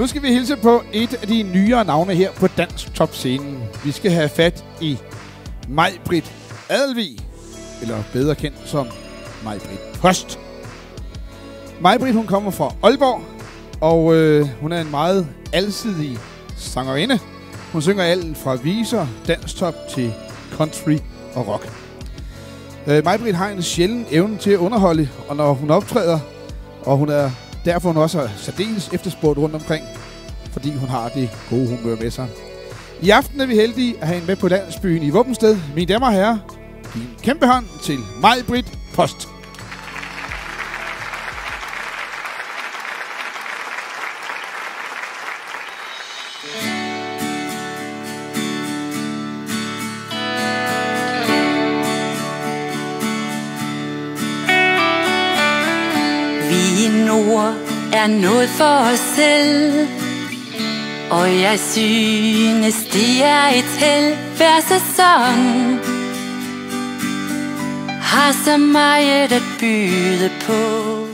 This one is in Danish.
nu skal vi hilse på et af de nyere navne her på Dansk topscenen. Vi skal have fat i Majbrit Adelvig, eller bedre kendt som Majbrit Post. Majbrit, hun kommer fra Aalborg, og øh, hun er en meget alsidig sangerinde. Hun synger alt fra viser, danstop til country og rock. Øh, Majbrit har en sjælden evne til at underholde, og når hun optræder, og hun er derfor hun også er særdeles efterspurgt rundt omkring, fordi hun har det gode humør med sig. I aften er vi heldige at have hende med på landsbyen i Våbensted. Mine damer og herrer, giv en kæmpe hånd til Majbrit Post. Vi i Nord er noget for os selv og jeg synes, det er et held hver sæson Har så meget at byde på.